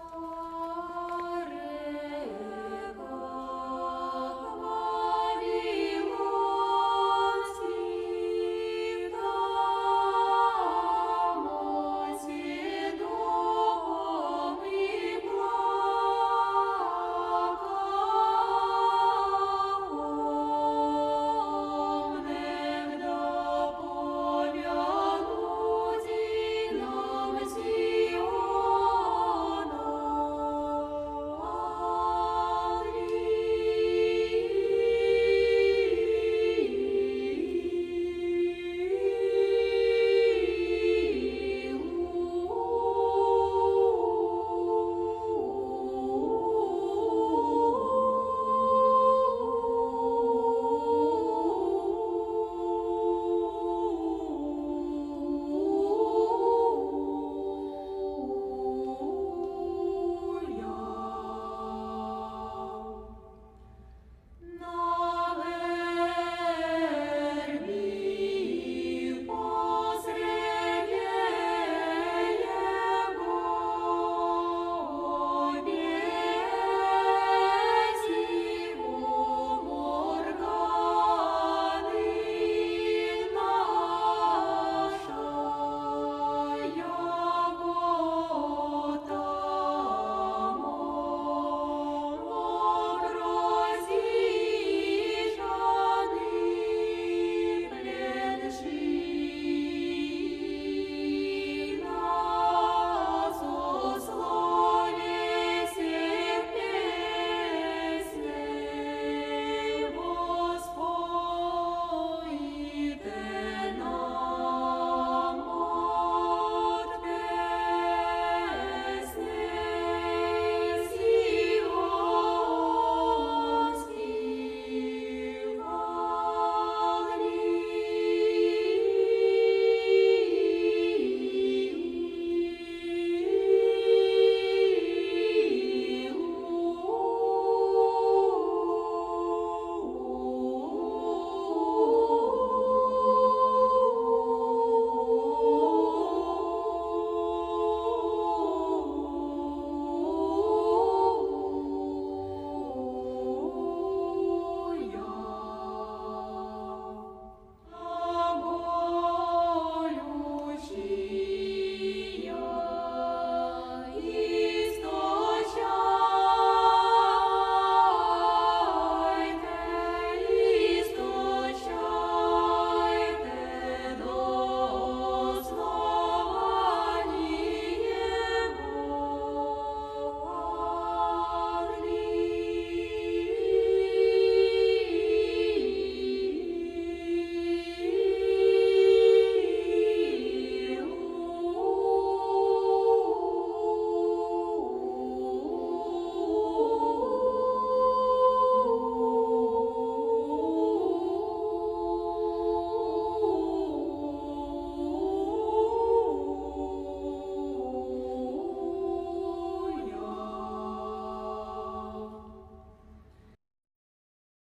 Lord.